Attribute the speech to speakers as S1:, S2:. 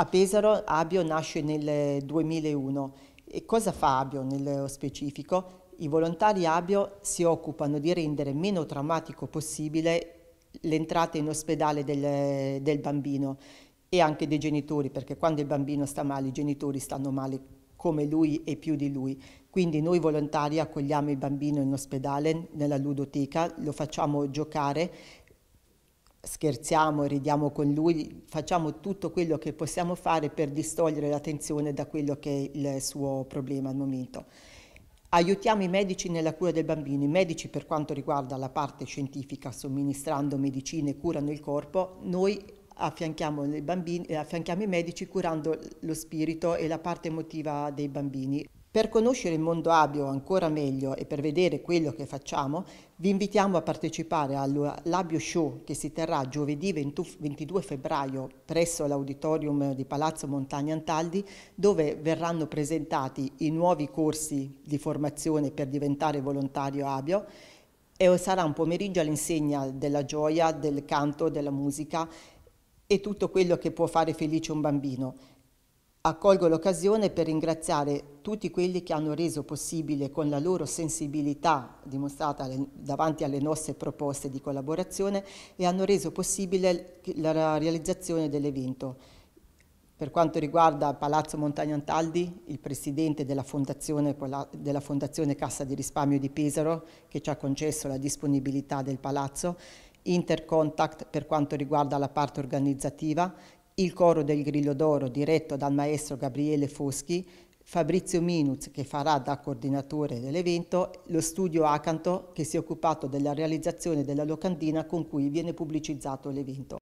S1: A Pesaro Abio nasce nel 2001 e cosa fa Abio nello specifico? I volontari Abio si occupano di rendere meno traumatico possibile l'entrata in ospedale del, del bambino e anche dei genitori, perché quando il bambino sta male i genitori stanno male come lui e più di lui. Quindi noi volontari accogliamo il bambino in ospedale, nella ludoteca, lo facciamo giocare scherziamo ridiamo con lui, facciamo tutto quello che possiamo fare per distogliere l'attenzione da quello che è il suo problema al momento. Aiutiamo i medici nella cura del bambino, i medici per quanto riguarda la parte scientifica, somministrando medicine, curano il corpo, noi affianchiamo, bambini, affianchiamo i medici curando lo spirito e la parte emotiva dei bambini. Per conoscere il mondo Abio ancora meglio e per vedere quello che facciamo, vi invitiamo a partecipare all'Abio Show che si terrà giovedì 22 febbraio presso l'auditorium di Palazzo Montagna Antaldi, dove verranno presentati i nuovi corsi di formazione per diventare volontario Abio e sarà un pomeriggio all'insegna della gioia, del canto, della musica e tutto quello che può fare felice un bambino. Accolgo l'occasione per ringraziare tutti quelli che hanno reso possibile con la loro sensibilità dimostrata davanti alle nostre proposte di collaborazione e hanno reso possibile la realizzazione dell'evento. Per quanto riguarda Palazzo Montagna Antaldi, il presidente della fondazione, della fondazione Cassa di Risparmio di Pesaro, che ci ha concesso la disponibilità del palazzo, Intercontact per quanto riguarda la parte organizzativa il coro del Grillo d'Oro diretto dal maestro Gabriele Foschi, Fabrizio Minuz che farà da coordinatore dell'evento, lo studio Acanto che si è occupato della realizzazione della locandina con cui viene pubblicizzato l'evento.